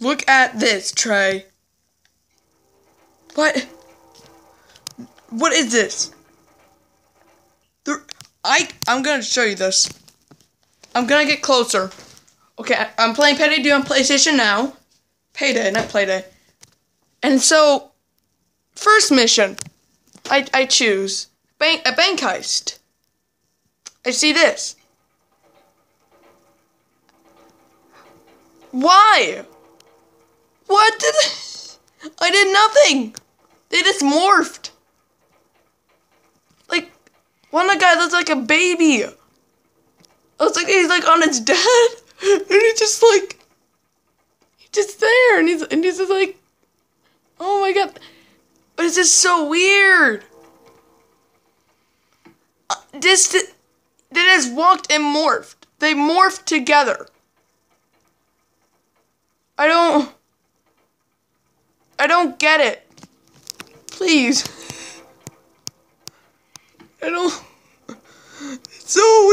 Look at this, Trey. What? What is this? There, I I'm gonna show you this. I'm gonna get closer. Okay, I'm playing Payday 2 on PlayStation now. Payday, not Playday. And so, first mission, I I choose bank a bank heist. I see this. Why? What did I did nothing. They just morphed. Like one of the guys looks like a baby. I was like he's like on his dad, and he's just like he's just there, and he's and he's just like, oh my god, but it's just so weird. Uh, this they just walked and morphed. They morphed together. I don't. I don't get it. Please. I don't. It's so